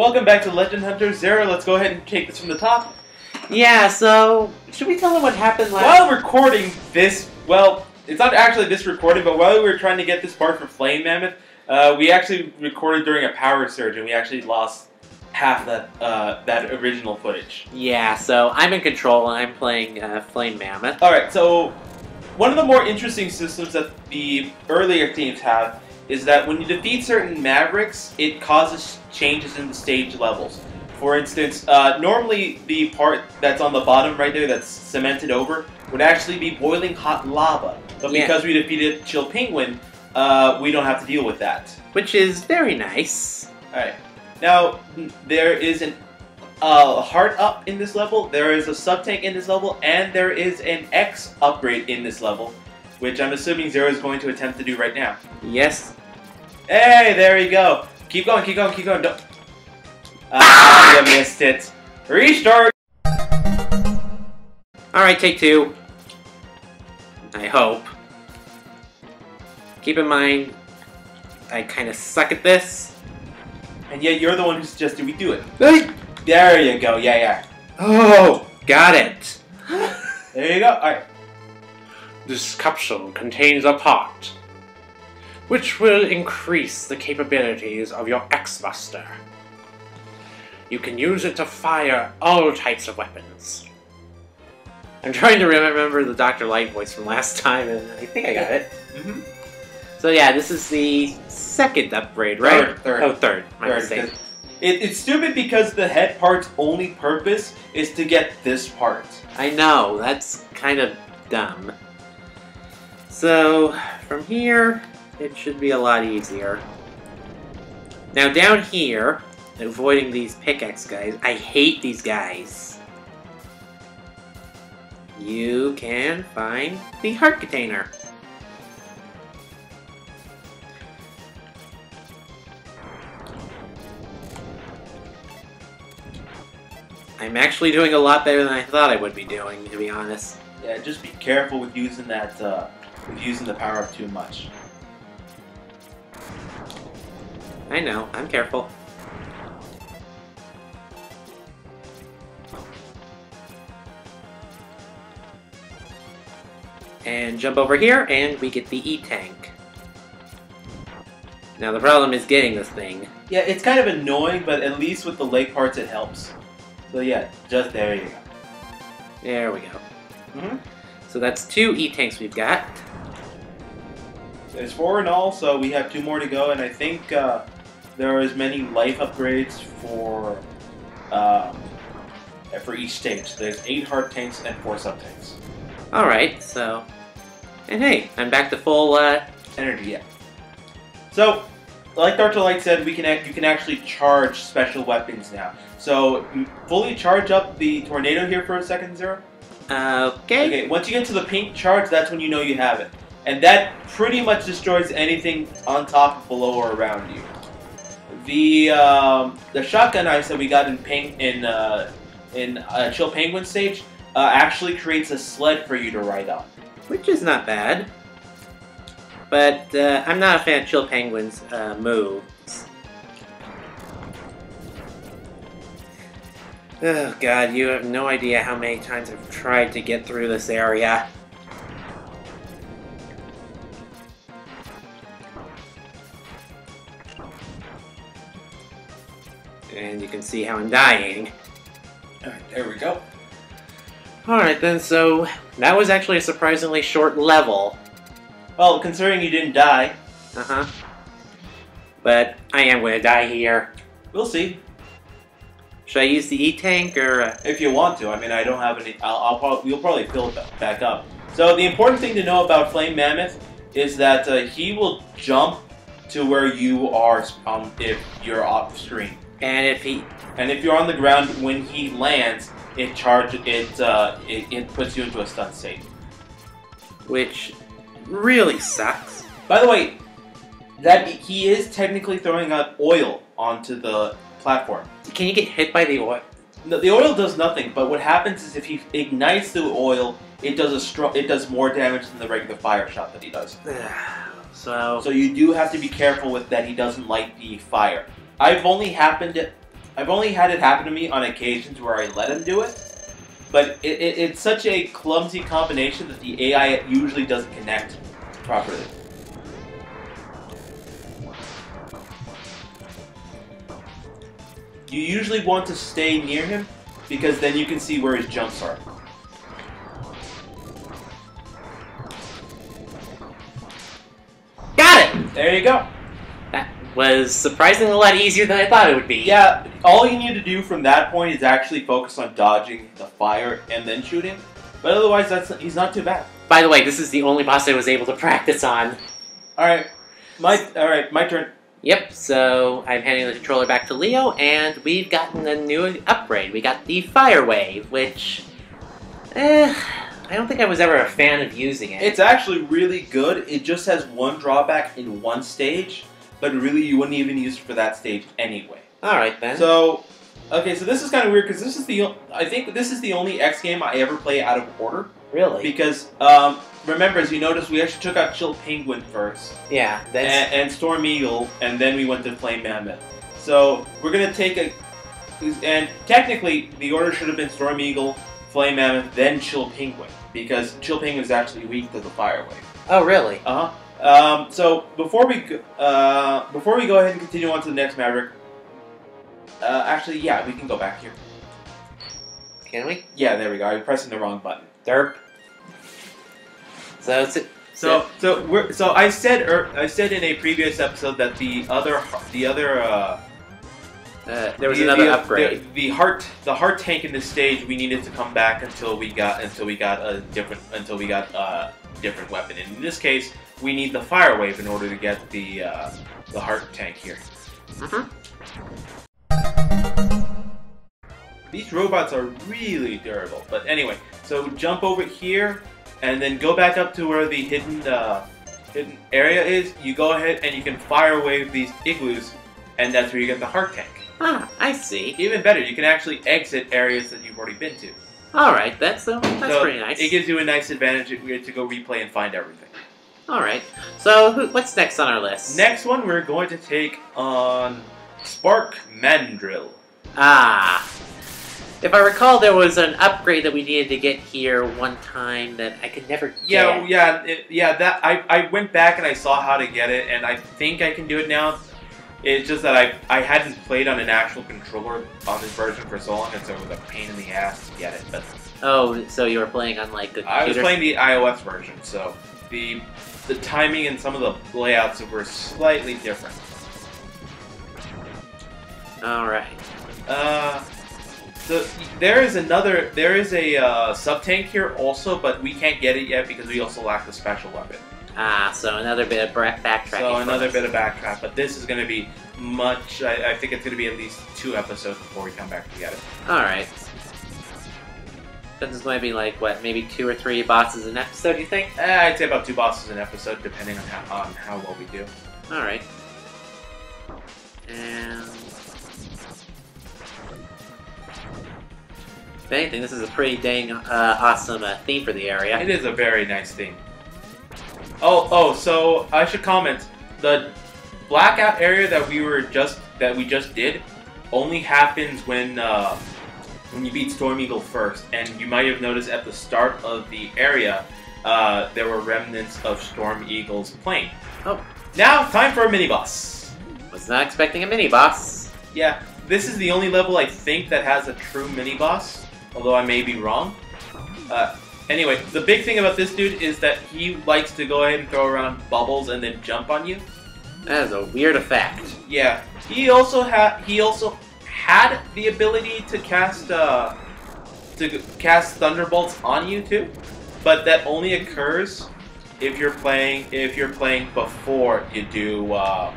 welcome back to Legend Hunter Zero. Let's go ahead and take this from the top. Yeah, so should we tell them what happened last? While recording this, well, it's not actually this recording, but while we were trying to get this part for Flame Mammoth, uh, we actually recorded during a power surge, and we actually lost half that uh, that original footage. Yeah, so I'm in control and I'm playing uh, Flame Mammoth. All right, so one of the more interesting systems that the earlier teams have is that when you defeat certain Mavericks, it causes changes in the stage levels. For instance, uh, normally the part that's on the bottom right there that's cemented over would actually be boiling hot lava. But Yeah. because we defeated Chill Penguin, uh, we don't have to deal with that. Which is very nice. Alright. Now, there is an uh, heart up in this level, there is a sub tank in this level, and there is an X upgrade in this level, which I'm assuming Zero is going to attempt to do right now. Yes. Hey, there you go. Keep going, keep going, keep going. Don't... Ah, you missed it. Restart! Alright, take two. I hope. Keep in mind, I kind of suck at this. And yet you're the one who suggested we do it. Hey! There you go, yeah, yeah. Oh, got it. There you go. Alright. This capsule contains a part which will increase the capabilities of your X-Buster. You can use it to fire all types of weapons. I'm trying to remember the Dr. Light voice from last time, and I think I got it. Mm-hmm. So yeah, this is the second upgrade, right? Third, third. Oh, third. My Third, mistake. It, it's stupid because the head part's only purpose is to get this part. I know, that's kind of dumb. So, from here, it should be a lot easier. Now, down here, avoiding these pickaxe guys, I hate these guys. You can find the heart container. I'm actually doing a lot better than I thought I would be doing, to be honest. Yeah, just be careful with using that, uh, with using the power up too much. I know, I'm careful. And jump over here, and we get the E-Tank. Now the problem is getting this thing. Yeah, it's kind of annoying, but at least with the leg parts it helps. So yeah, just there you go. There we go. Mm-hmm. So that's two E-Tanks we've got. There's four in all, so we have two more to go, and I think uh, there are as many life upgrades for um, for each stage. There's eight heart tanks and four sub tanks. Alright, so... And hey, I'm back to full, uh... Energy, yeah. So, like Dr. Light said, we can act, you can actually charge special weapons now. So, fully charge up the tornado here for a second, Zero. Okay. Okay, once you get to the pink charge, that's when you know you have it. And that pretty much destroys anything on top, below, or around you. The um, the shotgun ice that we got in pink in uh, in uh, Chill Penguin stage uh, actually creates a sled for you to ride on. Which is not bad. But uh, I'm not a fan of Chill Penguin's uh, moves. Oh god, you have no idea how many times I've tried to get through this area. And you can see how I'm dying. Alright, there we go. Alright then, so that was actually a surprisingly short level. Well, considering you didn't die, Uh huh. But I am gonna die here. we'll see. Should I use the E tank or? Uh... If you want to, I mean, I don't have any. I'll, I'll probably, you'll probably fill it back up. So the important thing to know about Flame Mammoth is that uh, he will jump to where you are um, if you're off screen, And if he, and if you're on the ground when he lands, it charge it uh, it, it puts you into a stun state. which really sucks. By the way, that he is technically throwing out oil onto the platform. Can you get hit by the oil? No, the oil does nothing, but what happens is if he ignites the oil, it does a stro- it does more damage than the regular fire shot that he does. so So you do have to be careful with that. He doesn't like the fire. I've only happened. To, I've only had it happen to me on occasions where I let him do it. But it, it, it's such a clumsy combination that the AI usually doesn't connect properly. You usually want to stay near him because then you can see where his jumps are. Got it! There you go. Was surprisingly a lot easier than I thought it would be. Yeah, all you need to do from that point is actually focus on dodging the fire and then shooting. But otherwise, that's he's not too bad. By the way, this is the only boss I was able to practice on. All right, my all right, my turn. Yep, so I'm handing the controller back to Leo, and we've gotten a new upgrade. We got the Fire Wave, which... Eh, I don't think I was ever a fan of using it. It's actually really good. It just has one drawback in one stage, but really you wouldn't even use it for that stage anyway. Alright then. So, okay, so this is kind of weird because this is the I think this is the only X game I ever play out of order really? because um, remember as you noticed we actually took out Chill Penguin first. yeah, and, and Storm Eagle, and then we went to Flame Mammoth. So we're gonna take a, and technically the order should have been Storm Eagle, Flame Mammoth, then Chill Penguin, because Chill Penguin is actually weak to the Fire Wave. Oh, really? Uh huh. Um, so before we go, uh, before we go ahead and continue on to the next Maverick, uh, actually, yeah, we can go back here. Can we? Yeah, there we go. I'm pressing the wrong button. Derp. So, it's... So, so we're so I said er, I said in a previous episode that the other the other uh, Uh, there was The- another the- upgrade. The, the heart, the heart tank in this stage, we needed to come back until we got until we got a different until we got a different weapon. And in this case, we need the fire wave in order to get the uh, the heart tank here. Mhm. These robots are really durable. But anyway, so jump over here, and then go back up to where the hidden uh, hidden area is. You go ahead and you can fire wave these igloos, and that's where you get the heart tank. Ah, I see. Even better, you can actually exit areas that you've already been to. Alright, that's, uh, that's So, pretty nice. It gives you a nice advantage if we to go replay and find everything. Alright. So, who, what's next on our list? Next one, we're going to take on Spark Mandrill. Ah. If I recall, there was an upgrade that we needed to get here one time that I could never get. Yeah, yeah, it, yeah. That I, I went back and I saw how to get it, and I think I can do it now. It's just that I I hadn't played on an actual controller on this version for so long, and so it was a pain in the ass to get it. But Oh, so you were playing on like the I was playing the iOS version, so the the timing and some of the layouts were slightly different. Alright. Uh, so there is another, there is a uh, sub tank here also, but we can't get it yet because we also lack the special weapon. Ah, so another bit of backtracking. So another bit of backtrack, but this is going to be much. I, I think it's going to be at least two episodes before we come back to get it. Alright. This might be like, what, maybe two or three bosses an episode, you think? Eh, I'd say about two bosses an episode, depending on how on how well we do. Alright. And... If anything, this is a pretty dang uh, awesome uh, theme for the area. It is a very nice theme. Oh, oh, so I should comment the blackout area that we were just that we just did only happens when uh, when you beat Storm Eagle first, and you might have noticed at the start of the area uh, there were remnants of Storm Eagle's plane. Oh. Now, time for a mini boss. Was not expecting a mini boss. Yeah, this is the only level I think that has a true mini boss, although I may be wrong. Uh, anyway, the big thing about this dude is that he likes to go ahead and throw around bubbles and then jump on you. That is a weird effect. Yeah, he also had he also had the ability to cast uh, to cast thunderbolts on you too, but that only occurs if you're playing if you're playing before you do uh,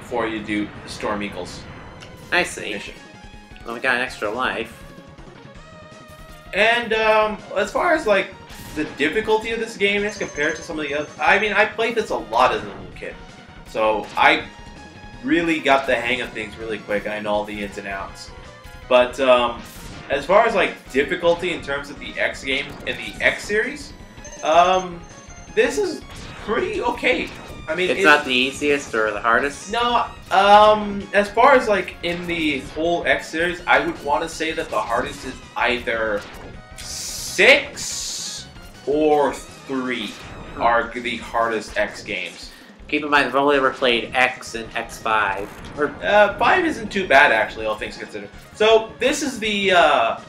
before you do Storm Eagles I see. mission. Well, we got an extra life. And um, as far as like the difficulty of this game is compared to some of the other, I mean, I played this a lot as a little kid, so I really got the hang of things really quick. I know all the ins and outs. But um, as far as like difficulty in terms of the X games and the X series, um, this is pretty okay. I mean, It's it- not the easiest or the hardest. No, um, as far as like in the whole X series, I would want to say that the hardest is either six or three are the hardest X games. Keep in mind, I've only ever played X and X5. Or Uh, five isn't too bad actually, all things considered. So this is the uh,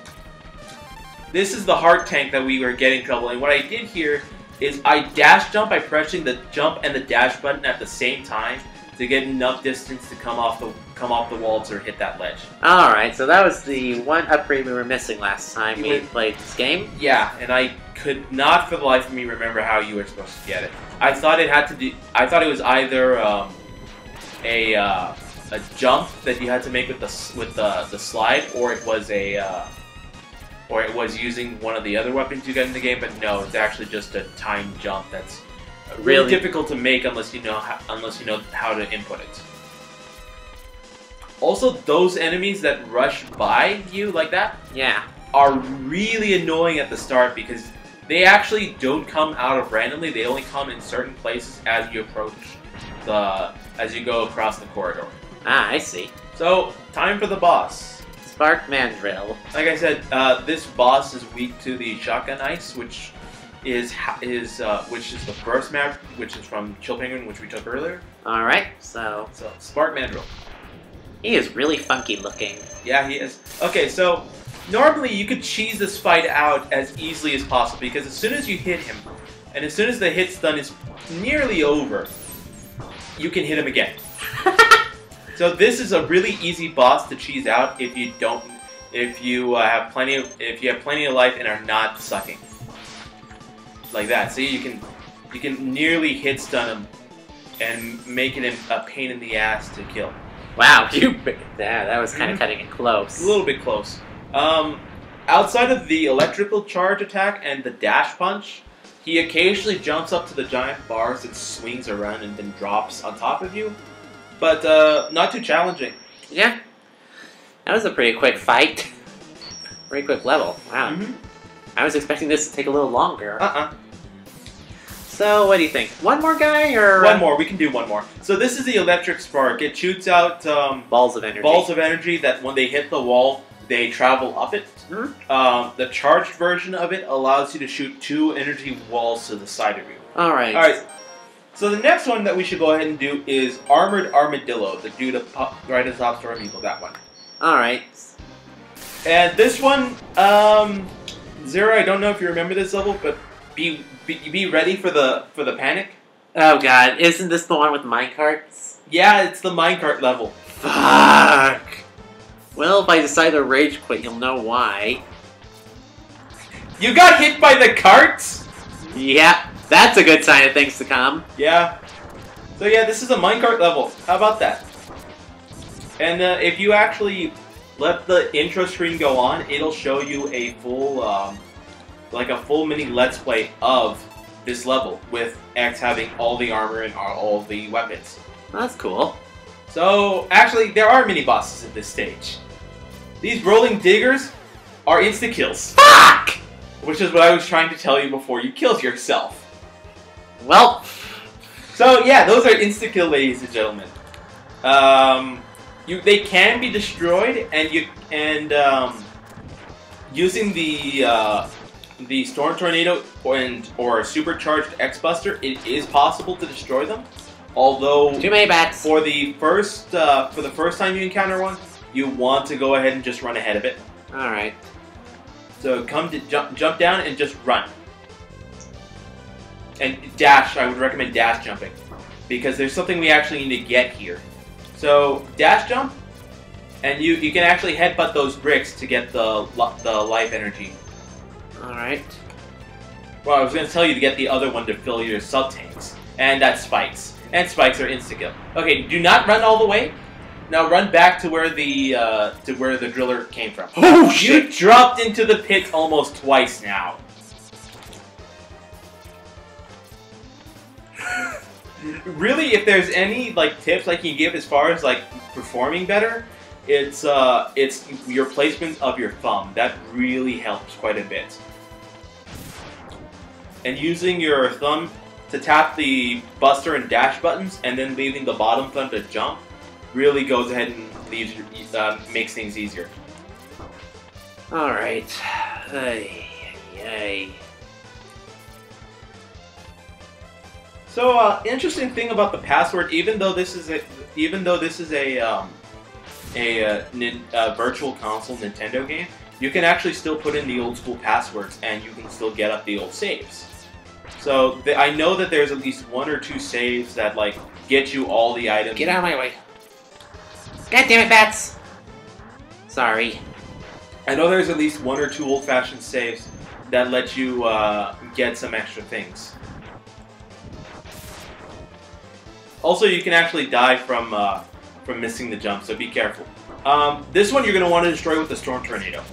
this is the heart tank that we were getting trouble. And what I did here is I dash jump by pressing the jump and the dash button at the same time to get enough distance to come off the come off the wall to hit that ledge. all right, so that was the one upgrade we were missing last time You we were- played this game. Yeah, and I could not for the life of me remember how you were supposed to get it. I thought it had to do. I thought it was either um, a uh, a jump that you had to make with the with the the slide, or it was a uh, or it was using one of the other weapons you get in the game. But no, it's actually just a time jump that's really, Really? difficult to make unless you know how, unless you know how to input it. Also, those enemies that rush by you like that Yeah. are really annoying at the start because they actually don't come out of randomly. They only come in certain places as you approach the as you go across the corridor. Ah, I see. So, time for the boss. Spark Mandrill. Like I said, uh, this boss is weak to the shotgun ice, which is ha- is uh, which is the first map, which is from Chill Penguin, which we took earlier. All right, so So, Spark Mandrill. he is really funky looking. Yeah, he is. Okay, so normally you could cheese this fight out as easily as possible because as soon as you hit him, and as soon as the hit stun is nearly over, you can hit him again. So this is a really easy boss to cheese out if you don't, if you uh, have plenty of, if you have plenty of life and are not sucking. Like that. See, you can, you can nearly hit stun him, and make it a pain in the ass to kill. Wow, you. Yeah, that was kind of cutting it close. A little bit close. Um, outside of the electrical charge attack and the dash punch, he occasionally jumps up to the giant bars and swings around and then drops on top of you. But uh, not too challenging. Yeah, that was a pretty quick fight. Pretty quick level. Wow. Mhm. I was expecting this to take a little longer. Uh-uh. So, what do you think? One more guy or One more. We can do one more. So this is the electric spark. It shoots out um, balls of energy? balls of energy that when they hit the wall, they travel up it. Mhm. Um, the charged version of it allows you to shoot two energy walls to the side of you. All right. All right. So the next one that we should go ahead and do is Armored Armadillo, the dude up top, right the top storm eagle, that one. All right. And this one, um, Zero, I don't know if you remember this level, but be be, be ready for the for the panic. Oh God, isn't this the one with minecarts? Yeah, it's the minecart level. Fuck. Well, if I decide to rage quit, you'll know why. You got hit by the carts. Yeah, that's a good sign of things to come. Yeah. So yeah, this is a minecart level. How about that? And uh, if you actually let the intro screen go on, it'll show you a full, um, like a full mini let's play of this level with X having all the armor and all all the weapons. That's cool. So actually, there are mini bosses at this stage. These rolling diggers are insta kills, Fuck! which is what I was trying to tell you before you killed yourself. Well, So yeah, those are insta kill, ladies and gentlemen. Um, you they can be destroyed, and you and um, using the uh, the storm tornado and or supercharged X Buster, it is possible to destroy them. Although too many bats. for the first uh, for the first time you encounter one, you want to go ahead and just run ahead of it. All right. So come to jump jump down and just run. And dash, I would recommend dash jumping. Because there's something we actually need to get here. So dash jump, and you, you can actually headbutt those bricks to get the the life energy. All right. Well, I was gonna tell you to get the other one to fill your sub tanks. And that's spikes. And spikes are insta kill. Okay, do not run all the way. Now run back to where the uh, to where the driller came from. Oh You dropped into the pit almost twice now. really, if there's any like tips I can give as far as like performing better, it's uh, it's your placement of your thumb. That really helps quite a bit. And using your thumb to tap the Buster and Dash buttons, and then leaving the bottom thumb to jump, really goes ahead and leaves uh, makes things easier. Alright. Ay, ay. So, uh, interesting thing about the password, even though this is a, even though this is a um, a nin, uh, virtual console Nintendo game, you can actually still put in the old school passwords, and you can still get up the old saves. So the, I know that there's at least one or two saves that like get you all the items. Get out of my way. God damn it, bats! Sorry. I know there's at least one or two old-fashioned saves that let you uh, get some extra things. Also, you can actually die from uh, from missing the jump, so be careful. Um, this one you're going to want to destroy with the Storm Tornado.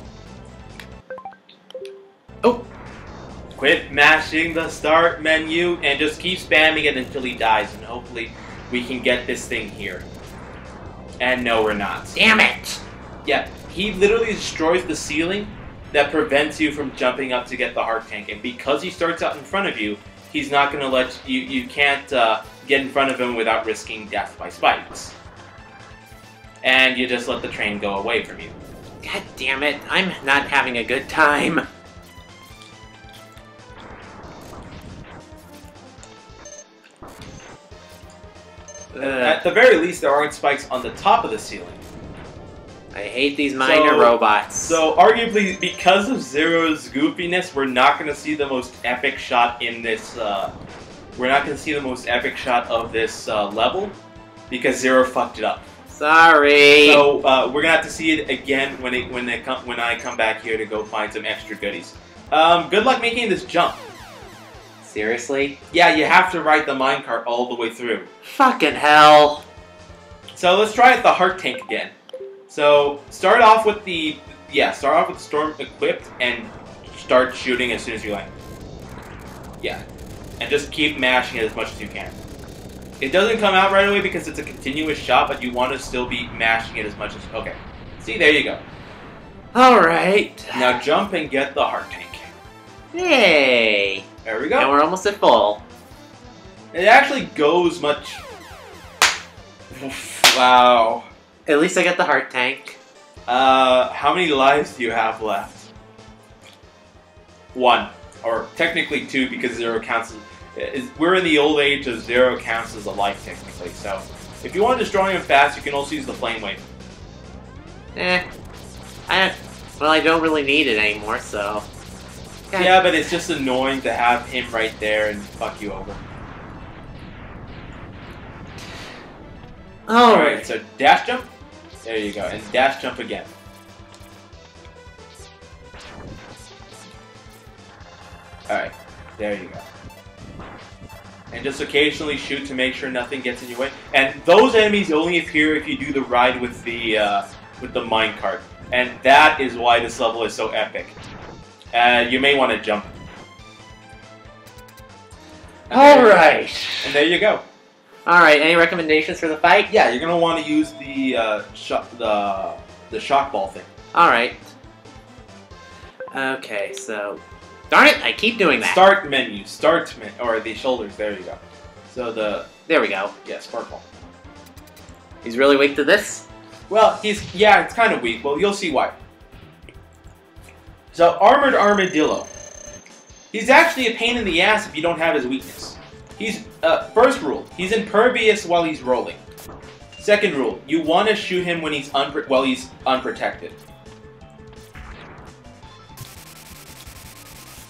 Quit mashing the start menu and just keep spamming it until he dies, and hopefully we can get this thing here. And no, we're not. Damn it! Yeah, he literally destroys the ceiling that prevents you from jumping up to get the heart tank. And because he starts out in front of you, he's not going to let you. You can't uh, get in front of him without risking death by spikes. And you just let the train go away from you. God damn it, I'm not having a good time. Uh, At the very least, there aren't spikes on the top of the ceiling. I hate these miner So- robots. So, arguably, because of Zero's goofiness, we're not going to see the most epic shot in this. Uh, we're not going to see the most epic shot of this uh, level because Zero fucked it up. Sorry. So uh, we're gonna have to see it again when it when it come when I come back here to go find some extra goodies. Um, good luck making this jump. Seriously? Yeah, you have to ride the minecart all the way through. Fucking hell. So let's try it the heart tank again. So start off with the yeah, start off with the storm equipped and start shooting as soon as you land. Yeah, and just keep mashing it as much as you can. It doesn't come out right away because it's a continuous shot, but you want to still be mashing it as much as okay. See, there you go. Alright. Now jump and get the heart tank. Yay. There we go. And we're almost at full. It actually goes much. Wow. At least I got the heart tank. Uh, how many lives do you have left? One, or technically two, because zero counts. As, is, we're in the old age of zero counts as a life technically. So, if you want to destroy him fast, you can also use the flame wave. Eh. I well, I don't really need it anymore, so. God. Yeah, but it's just annoying to have him right there and fuck you over. Alright. Alright, so dash jump. There you go, and dash jump again. Alright, there you go. And just occasionally shoot to make sure nothing gets in your way. And those enemies only appear if you do the ride with the uh, with the minecart. And that is why this level is so epic. Uh, you may want to jump. Alright. And there you go. Alright, any recommendations for the fight? Yeah, you're gonna want to use the uh, shock the the shock ball thing. Alright. Okay, so. Darn it, I keep doing that. Start menu, start menu, or the shoulders. There you go. So the There we go. yeah, spark ball. He's really weak to this? Well, he's yeah, it's kind of weak. Well, you'll see why. So armored armadillo. He's actually a pain in the ass if you don't have his weakness. He's uh, first rule. He's impervious while he's rolling. Second rule. You want to shoot him when he's while he's unprotected.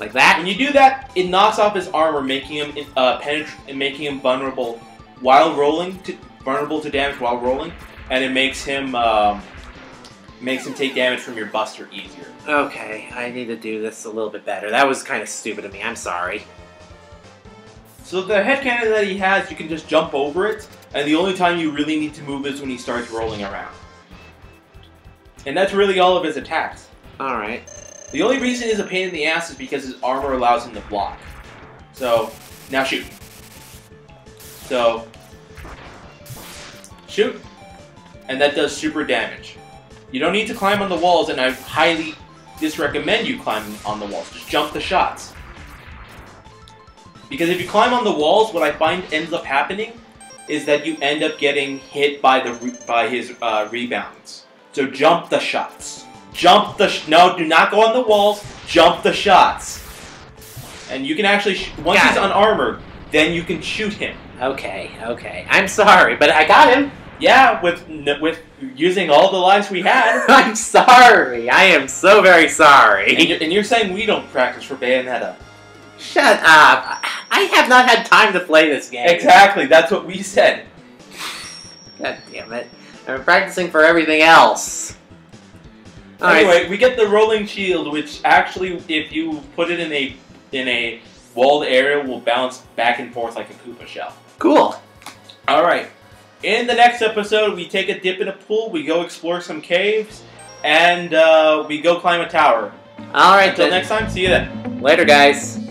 Like that? When you do that, it knocks off his armor, making him uh, penetrate making him vulnerable while rolling, to, vulnerable to damage while rolling, and it makes him um, makes him take damage from your buster easier. Okay, I need to do this a little bit better. That was kind of stupid of me. I'm sorry. So the head cannon that he has, you can just jump over it, and the only time you really need to move is when he starts rolling around. And that's really all of his attacks. Alright. The only reason he's a pain in the ass is because his armor allows him to block. So, now shoot. So, shoot. And that does super damage. You don't need to climb on the walls, and I highly disrecommend you climbing on the walls. Just jump the shots. Because if you climb on the walls, what I find ends up happening is that you end up getting hit by the by his uh, rebounds. So jump the shots. Jump the sh- no, do not go on the walls. Jump the shots. And you can actually sh- once Got he's it. unarmored, then you can shoot him. Okay, okay. I'm sorry, but I got him. Yeah, with with using all the lives we had. I'm sorry. I am so very and, sorry. you're, and you're saying we don't practice for Bayonetta. Shut up. I have not had time to play this game. Exactly, that's what we said. God damn it. I'm practicing for everything else. Alright, Anyway, we get the rolling shield, which actually, if you put it in a in a walled area, will bounce back and forth like a Koopa shell. cool. All right. In the next episode, we take a dip in a pool, we go explore some caves, and uh, we go climb a tower. Alright Until then. next time, see you then. Later, guys.